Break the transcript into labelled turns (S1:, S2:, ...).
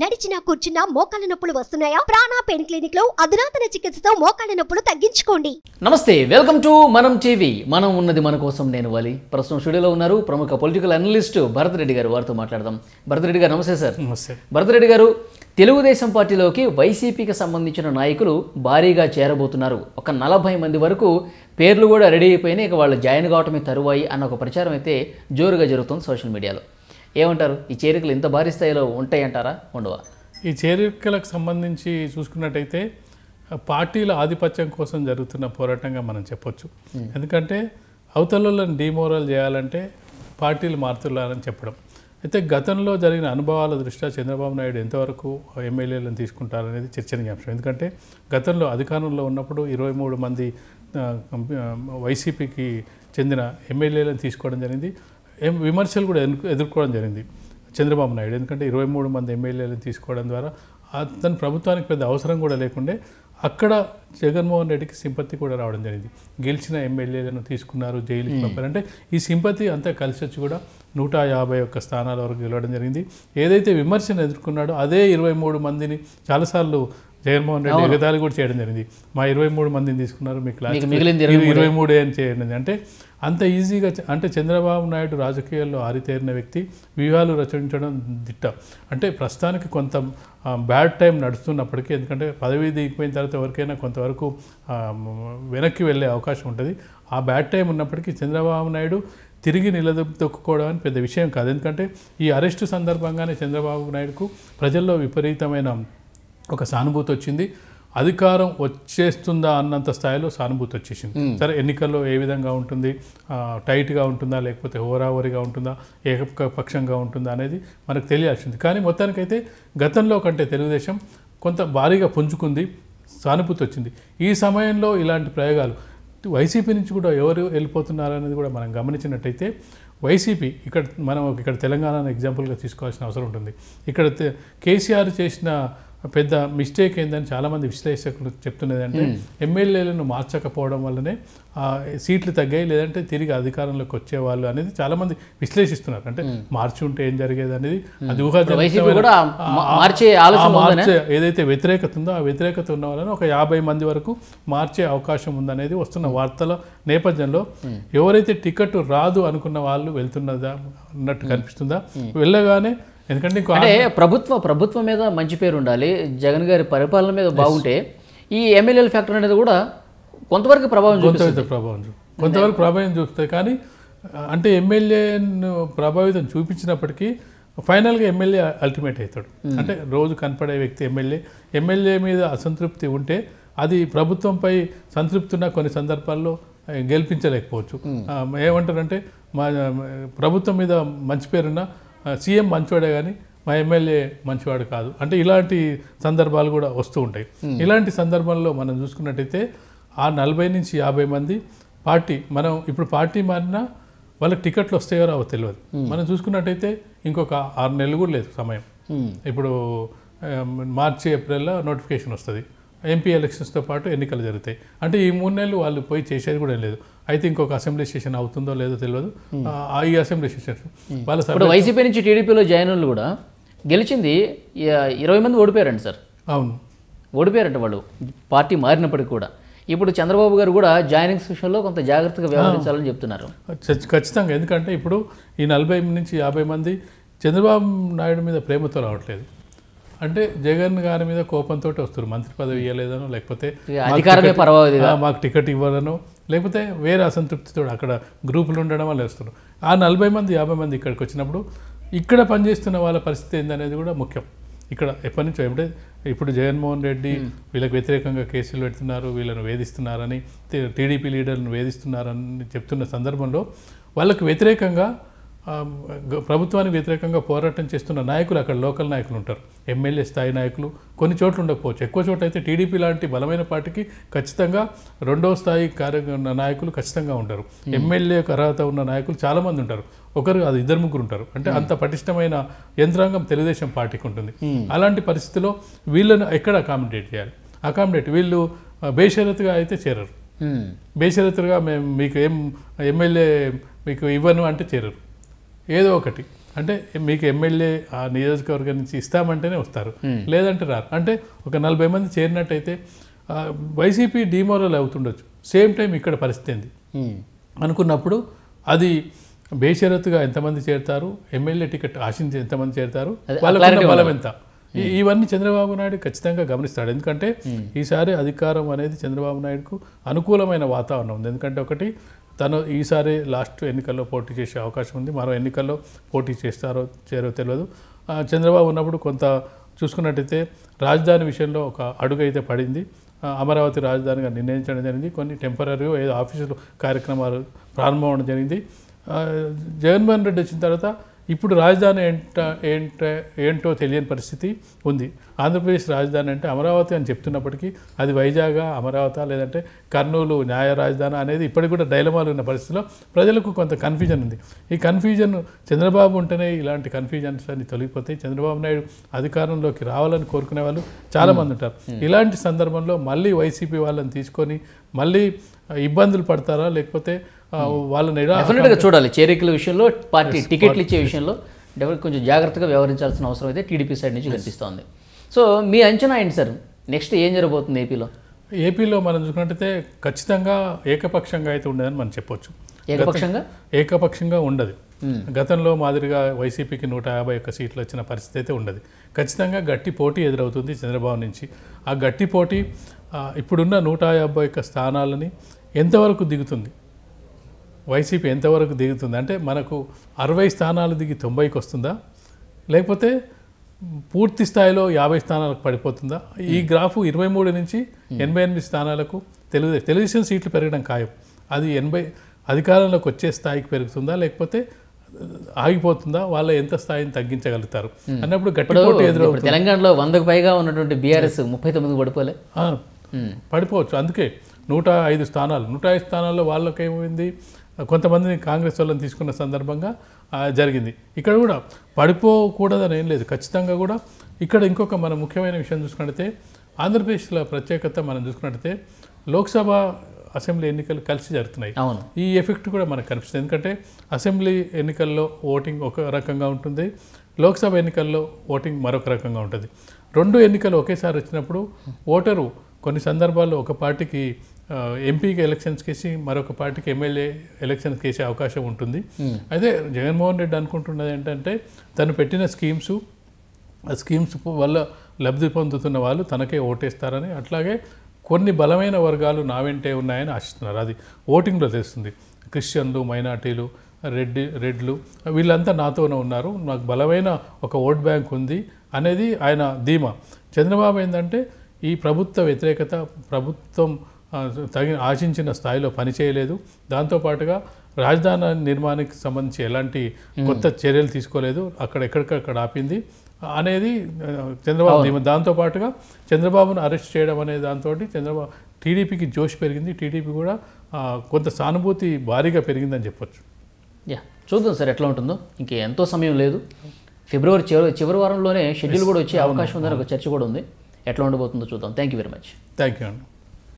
S1: నడిచినా కూర్చున్నా మోకాళ్ళ నొప్పులు వస్తున్నాయా? ప్రాణా పెయిన్ క్లినిక్లో అధునాతన చికిత్సతో మోకాళ్ళ నొప్పులు తగ్గించుకోండి.
S2: నమస్తే వెల్కమ్ టు మనం టీవీ. మనం ఉన్నది మన కోసం నేను వాలి. ప్రస్తుతం స్టూడియోలో ఉన్నారు ప్రముఖ పొలిటికల్ అనలిస్ట్ భరత్ రెడ్డి గారు. వారితో మాట్లాడదాం. భరత్ రెడ్డి గారు నమస్తే సార్.
S3: నమస్తే.
S2: భరత్ రెడ్డి గారు తెలుగుదేశం పార్టీలోకి వైసీపీకి సంబంధించిన నాయకులు భారీగా చేరబోతున్నారు. ఒక నలభై మంది వరకు పేర్లు కూడా రెడీ అయిపోయినాయి. ఇక వాళ్ళు జాయిన్ కావటమే తరువాయి అన్న ఒక ప్రచారం అయితే జోరుగా జరుగుతుంది సోషల్ మీడియాలో. ఏమంటారు? ఈ చేరికలు ఇంత భారీ స్థాయిలో ఉంటాయంటారా? ఉండవా?
S3: ఈ చేరికలకు సంబంధించి చూసుకున్నట్టయితే పార్టీల ఆధిపత్యం కోసం జరుగుతున్న పోరాటంగా మనం చెప్పొచ్చు. ఎందుకంటే అవతలను డిమోరల్ చేయాలంటే పార్టీలు మారుతున్నారని చెప్పడం. అయితే గతంలో జరిగిన అనుభవాల దృష్ట్యా చంద్రబాబు నాయుడు ఎంతవరకు ఎమ్మెల్యేలను తీసుకుంటారనేది చర్చనీయాంశం. ఎందుకంటే గతంలో అధికారంలో ఉన్నప్పుడు ఇరవై మూడు మంది వైసీపీకి చెందిన ఎమ్మెల్యేలను తీసుకోవడం జరిగింది. ఏం విమర్శలు కూడా ఎదుర్కో- ఎదుర్కోవడం జరిగింది చంద్రబాబు నాయుడు. ఎందుకంటే ఇరవై మూడు మంది ఎమ్మెల్యేలను తీసుకోవడం ద్వారా అతని ప్రభుత్వానికి పెద్ద అవసరం కూడా లేకుండే అక్కడ జగన్మోహన్ రెడ్డికి సింపతి కూడా రావడం జరిగింది. గెలిచిన ఎమ్మెల్యేలను తీసుకున్నారు జైలుకి పంపారు. అంటే ఈ సింపతి అంతా కలిసి వచ్చి కూడా నూట యాభై ఒక్క స్థానాల వరకు గెలవడం జరిగింది. ఏదైతే విమర్శను ఎదుర్కొన్నాడో అదే ఇరవై మూడు మందిని చాలాసార్లు జగన్మోహన్ రెడ్డి ఎగతాళి కూడా చేయడం జరిగింది. మా ఇరవై మూడు మందిని తీసుకున్నారు మీకు
S2: ఇరవై
S3: మూడే. అని చేయండి అంటే అంత ఈజీగా అంటే చంద్రబాబు నాయుడు రాజకీయాల్లో ఆరితేరిన వ్యక్తి వ్యూహాలు రచించడం దిట్ట. అంటే ప్రస్తుతానికి కొంత బ్యాడ్ టైం నడుస్తున్నప్పటికీ ఎందుకంటే పదవి దిగిపోయిన తర్వాత ఎవరికైనా కొంతవరకు వెనక్కి వెళ్ళే అవకాశం ఉంటుంది. ఆ బ్యాడ్ టైం ఉన్నప్పటికీ చంద్రబాబు నాయుడు తిరిగి నిలదొక్కుకోవడం అని పెద్ద విషయం కాదు. ఎందుకంటే ఈ అరెస్టు సందర్భంగానే చంద్రబాబు నాయుడుకు ప్రజల్లో విపరీతమైన ఒక సానుభూతి వచ్చింది. అధికారం వచ్చేస్తుందా అన్నంత స్థాయిలో సానుభూతి వచ్చేసింది. సరే ఎన్నికల్లో ఏ విధంగా ఉంటుంది? టైట్గా ఉంటుందా? లేకపోతే హోరాహోరీగా ఉంటుందా? ఏకపక్షంగా ఉంటుందా అనేది మనకు తెలియాల్సింది. కానీ మొత్తానికైతే గతంలో కంటే తెలుగుదేశం కొంత భారీగా పుంజుకుంది సానుభూతి వచ్చింది. ఈ సమయంలో ఇలాంటి ప్రయోగాలు వైసీపీ నుంచి కూడా ఎవరు వెళ్ళిపోతున్నారు అనేది కూడా మనం గమనించినట్టయితే వైసీపీ ఇక్కడ మనం ఇక్కడ తెలంగాణను ఎగ్జాంపుల్గా తీసుకోవాల్సిన అవసరం ఉంటుంది. ఇక్కడ కేసీఆర్ చేసిన పెద్ద మిస్టేక్ ఏందని చాలామంది విశ్లేషకులు చెప్తున్నది అంటే ఎమ్మెల్యేలను మార్చకపోవడం వల్లనే సీట్లు తగ్గాయి లేదంటే తిరిగి అధికారంలోకి వచ్చేవాళ్ళు అనేది చాలామంది విశ్లేషిస్తున్నారు. అంటే మార్చి ఉంటే ఏం జరిగేది అనేది అది
S2: మార్చే
S3: ఏదైతే వ్యతిరేకత ఉందో ఆ వ్యతిరేకత ఉన్న వాళ్ళని ఒక యాభై మంది వరకు మార్చే అవకాశం ఉందనేది వస్తున్న వార్తల నేపథ్యంలో ఎవరైతే టికెట్ రాదు అనుకున్న వాళ్ళు వెళ్తున్నదా అన్నట్టు కనిపిస్తుందా? వెళ్ళగానే ఎందుకంటే ఇంకో
S2: అంటే ప్రభుత్వ ప్రభుత్వం మీద మంచి పేరు ఉండాలి. జగన్ గారి పరిపాలన మీద బాగుంటే ఈ ఎమ్మెల్యేల ఫ్యాక్టర్ అనేది కూడా కొంతవరకు ప్రభావం చూపిస్తుంది.
S3: కొంతవరకు ప్రభావం కొంతవరకు ప్రభావం చూపుతాయి కానీ అంటే ఎమ్మెల్యేను ప్రభావితం చూపించినప్పటికీ ఫైనల్గా ఎమ్మెల్యే అల్టిమేట్ అవుతాడు. అంటే రోజు కనపడే వ్యక్తి ఎమ్మెల్యే. ఎమ్మెల్యే మీద అసంతృప్తి ఉంటే అది ప్రభుత్వంపై సంతృప్తి ఉన్న కొన్ని సందర్భాల్లో గెలిపించలేకపోవచ్చు. ఆ, ఏమంటారంటే మా ప్రభుత్వం మీద మంచి పేరున్న సీఎం మంచివాడే కానీ మా ఎమ్మెల్యే మంచివాడు కాదు. అంటే ఇలాంటి సందర్భాలు కూడా వస్తూ ఉంటాయి. ఇలాంటి సందర్భంలో మనం చూసుకున్నట్టయితే ఆ నలభై నుంచి యాభై మంది పార్టీ మనం ఇప్పుడు పార్టీ మారినా వాళ్ళకి టికెట్లు వస్తాయో రావో తెలియదు మనం చూసుకున్నట్టయితే ఇంకొక ఆరు నెలలు కూడా లేదు సమయం. ఇప్పుడు మార్చి ఏప్రిల్లో నోటిఫికేషన్ వస్తుంది. ఎంపీ ఎలక్షన్స్తో పాటు ఎన్నికలు జరుగుతాయి. అంటే ఈ మూడు నెలలు వాళ్ళు పోయి చేసేది కూడా లేదు. అయితే ఇంకొక అసెంబ్లీ సెషన్ అవుతుందో లేదో తెలియదు. ఆ, ఈ అసెంబ్లీ సెషన్ వాళ్ళ సభ-
S2: ఇప్పుడు వైసీపీ నుంచి టీడీపీలో జాయిన్ వాళ్ళు కూడా గెలిచింది ఇరవై మంది ఓడిపోయారండి సార్.
S3: అవును.
S2: ఓడిపోయారంట వాళ్ళు. పార్టీ మారినప్పటికీ కూడా. ఇప్పుడు చంద్రబాబు గారు కూడా జాయినింగ్స్ విషయంలో కొంత జాగ్రత్తగా వ్యవహరించాలని చెప్తున్నారు.
S3: ఖచ్చి- ఖచ్చితంగా. ఎందుకంటే ఇప్పుడు ఈ నలభై నుంచి యాభై మంది చంద్రబాబు నాయుడు మీద ప్రేమతో రావట్లేదు. అంటే జగన్ గారి మీద కోపంతో వస్తారు మంత్రి పదవి ఇవ్వలేదనో లేకపోతే మాకు టికెట్ ఇవ్వాలనో లేకపోతే వేరే అసంతృప్తితో అక్కడ గ్రూపులు ఉండడం వల్ల వేస్తున్నారు. ఆ నలభై మంది యాభై మంది ఇక్కడికి వచ్చినప్పుడు ఇక్కడ పనిచేస్తున్న వాళ్ళ పరిస్థితి ఏందనేది కూడా ముఖ్యం. ఇక్కడ ఎప్పటి నుంచో అంటే ఇప్పుడు జగన్మోహన్ రెడ్డి వీళ్ళకి వ్యతిరేకంగా కేసులు పెడుతున్నారు వీళ్ళను వేధిస్తున్నారని టీడీపీ లీడర్లను వేధిస్తున్నారని చెప్తున్న సందర్భంలో వాళ్ళకు వ్యతిరేకంగా ప్రభుత్వానికి వ్యతిరేకంగా పోరాటం చేస్తున్న నాయకులు అక్కడ లోకల్ నాయకులు ఉంటారు. ఎమ్మెల్యే స్థాయి నాయకులు కొన్ని చోట్ల ఉండకపోవచ్చు. ఎక్కువ చోట్ల అయితే టీడీపీ లాంటి బలమైన పార్టీకి ఖచ్చితంగా రెండో స్థాయి కార్య నాయకులు ఖచ్చితంగా ఉంటారు ఎమ్మెల్యే అర్హత ఉన్న నాయకులు చాలామంది ఉంటారు. ఒకరు అది ఇద్దరు ముగ్గురు ఉంటారు. అంటే అంత పటిష్టమైన యంత్రాంగం తెలుగుదేశం పార్టీకి ఉంటుంది. అలాంటి పరిస్థితిలో వీళ్ళను ఎక్కడ అకామిడేట్ చేయాలి? అకామిడేట్ వీళ్ళు బేషరతుగా అయితే చేరరు. బేషరతుగా మేము మీకు ఏం ఎమ్మెల్యే మీకు ఇవ్వను అంటే చేరరు. ఏదో ఒకటి. అంటే మీకు ఎమ్మెల్యే ఆ నియోజకవర్గం నుంచి ఇస్తామంటేనే వస్తారు. లేదంటే రారు. అంటే ఒక నలభై మంది చేరినట్టయితే వైసీపీ డిమోరల్ అవుతుండొచ్చు. సేమ్ టైం ఇక్కడ పరిస్థితి ఏంది?
S2: ఉమ్.
S3: అనుకున్నప్పుడు అది బేషరతుగా ఎంతమంది చేరుతారు? ఎమ్మెల్యే టికెట్ ఆశించి ఎంతమంది చేరుతారు? వాళ్ళకున్న బలం ఎంత? ఈ- ఇవన్నీ చంద్రబాబు నాయుడు ఖచ్చితంగా గమనిస్తాడు. ఎందుకంటే ఈసారి అధికారం అనేది చంద్రబాబు నాయుడుకు అనుకూలమైన వాతావరణం ఉంది. ఎందుకంటే ఒకటి తను ఈసారి లాస్ట్ ఎన్నికల్లో పోటీ చేసే అవకాశం ఉంది. మరో ఎన్నికల్లో పోటీ చేస్తారో చేరో తెలియదు. చంద్రబాబు ఉన్నప్పుడు కొంత చూసుకున్నట్టయితే రాజధాని విషయంలో ఒక అడుగు అయితే పడింది అమరావతి రాజధానిగా నిర్ణయించడం జరిగింది. కొన్ని టెంపరీ ఏదో ఆఫీసులు కార్యక్రమాలు ప్రారంభం అవడం జరిగింది. జగన్మోహన్ రెడ్డి వచ్చిన తర్వాత ఇప్పుడు రాజధాని ఏంట ఏంట ఏంటో తెలియని పరిస్థితి ఉంది. ఆంధ్రప్రదేశ్ రాజధాని అంటే అమరావతి అని చెప్తున్నప్పటికీ అది వైజాగ్ అమరావతి లేదంటే కర్నూలు న్యాయ రాజధాని అనేది ఇప్పటికి కూడా డైలమాలు ఉన్న పరిస్థితిలో ప్రజలకు కొంత కన్ఫ్యూజన్ ఉంది. ఈ కన్ఫ్యూజన్ చంద్రబాబు ఉంటేనే ఇలాంటి కన్ఫ్యూజన్స్ అన్ని తొలగిపోతాయి. చంద్రబాబు నాయుడు అధికారంలోకి రావాలని కోరుకునే వాళ్ళు చాలామంది ఉంటారు. ఇలాంటి సందర్భంలో మళ్ళీ వైసీపీ వాళ్ళని తీసుకొని మళ్ళీ ఇబ్బందులు పడతారా? లేకపోతే వాళ్ళని
S2: డెఫినెట్గా చూడాలి. చేరికల విషయంలో పార్టీ టికెట్లు ఇచ్చే విషయంలో డెఫినెట్ కొంచెం జాగ్రత్తగా వ్యవహరించాల్సిన అవసరం అయితే టీడీపీ సైడ్ నుంచి కనిపిస్తోంది సో మీ అంచనా ఏంటి సార్? నెక్స్ట్ ఏం జరగబోతుంది ఏపీలో?
S3: ఏపీలో మనం చూసుకున్నట్టయితే ఖచ్చితంగా ఏకపక్షంగా అయితే ఉండదని మనం చెప్పొచ్చు.
S2: ఏకపక్షంగా?
S3: ఏకపక్షంగా ఉండదు. గతంలో మాదిరిగా వైసీపీకి నూట యాభై ఒక్క సీట్లు వచ్చిన పరిస్థితి అయితే ఉండదు. ఖచ్చితంగా గట్టి పోటీ ఎదురవుతుంది చంద్రబాబు నుంచి. ఆ గట్టి పోటీ ఇప్పుడున్న నూట యాభై ఒక్క స్థానాలని ఎంతవరకు దిగుతుంది? వైసీపీ ఎంతవరకు దిగుతుంది? అంటే మనకు అరవై స్థానాలు దిగి తొంభైకి వస్తుందా? లేకపోతే పూర్తి స్థాయిలో యాభై స్థానాలకు పడిపోతుందా? ఈ గ్రాఫ్ ఇరవై మూడు నుంచి ఎనభై ఎనిమిది స్థానాలకు తెలుగు తెలుగుదేశం సీట్లు పెరగడం ఖాయం. అది ఎనభై అధికారంలోకి వచ్చే స్థాయికి పెరుగుతుందా? లేకపోతే ఆగిపోతుందా? వాళ్ళ ఎంత స్థాయిని తగ్గించగలుగుతారు? అన్నప్పుడు గట్టి పోటీ ఎదురవుతుంది.
S2: తెలంగాణలో వందకు పైగా ఉన్నటువంటి బీఆర్ఎస్ ముప్పై తొమ్మిది పడిపోలే.
S3: పడిపోవచ్చు. అందుకే నూట ఐదు స్థానాలు. నూట ఐదు స్థానాల్లో వాళ్ళకి ఏమైంది కొంతమందిని కాంగ్రెస్ వాళ్ళని తీసుకున్న సందర్భంగా జరిగింది. ఇక్కడ కూడా పడిపోకూడదని ఏం లేదు. ఖచ్చితంగా కూడా ఇక్కడ ఇంకొక మన ముఖ్యమైన విషయం చూసుకున్నట్టయితే ఆంధ్రప్రదేశ్లో ప్రత్యేకత మనం చూసుకున్నట్టయితే లోక్సభ అసెంబ్లీ ఎన్నికలు కలిసి జరుగుతున్నాయి.
S2: అవును.
S3: ఈ ఎఫెక్ట్ కూడా మనకు కనిపిస్తుంది. ఎందుకంటే అసెంబ్లీ ఎన్నికల్లో ఓటింగ్ ఒక రకంగా ఉంటుంది. లోక్సభ ఎన్నికల్లో ఓటింగ్ మరొక రకంగా ఉంటుంది. రెండు ఎన్నికలు ఒకేసారి వచ్చినప్పుడు ఓటరు కొన్ని సందర్భాల్లో ఒక పార్టీకి ఎంపీకి ఎలక్షన్స్కి వేసి మరొక పార్టీకి ఎమ్మెల్యే ఎలక్షన్స్కి వేసే అవకాశం ఉంటుంది. అయితే జగన్మోహన్ రెడ్డి అనుకుంటున్నది ఏంటంటే తను పెట్టిన స్కీమ్స్ ఆ స్కీమ్స్ వల్ల లబ్ధి పొందుతున్న వాళ్ళు తనకే ఓటేస్తారని అట్లాగే కొన్ని బలమైన వర్గాలు నా వెంటే ఉన్నాయని ఆశిస్తున్నారు. అది ఓటింగ్లో తెలుస్తుంది. క్రిస్టియన్లు మైనార్టీలు రెడ్డి రెడ్లు వీళ్ళంతా నాతోనే ఉన్నారు. నాకు బలమైన ఒక ఓట్ బ్యాంక్ ఉంది అనేది ఆయన ధీమా. చంద్రబాబు ఏంటంటే ఈ ప్రభుత్వ వ్యతిరేకత ప్రభుత్వం తగిన ఆశించిన స్థాయిలో పనిచేయలేదు దాంతోపాటుగా రాజధాని నిర్మాణానికి సంబంధించి ఎలాంటి కొత్త చర్యలు తీసుకోలేదు. అక్కడ ఎక్కడికక్కడ ఆపింది. అనేది చంద్రబాబు దాంతోపాటుగా చంద్రబాబును అరెస్ట్ చేయడం అనే దాంతో చంద్రబాబు టీడీపీకి జోష్ పెరిగింది. టీడీపీ కూడా కొంత సానుభూతి భారీగా పెరిగిందని చెప్పొచ్చు.
S2: యా చూద్దాం సార్ ఎట్లా ఉంటుందో. ఇంక ఎంతో సమయం లేదు. ఫిబ్రవరి చివరి చివరి వారంలోనే షెడ్యూల్ కూడా వచ్చే అవకాశం ఉందని ఒక చర్చ కూడా ఉంది. ఎట్లా ఉండబోతుందో చూద్దాం. Thank you very much
S3: thank you అండి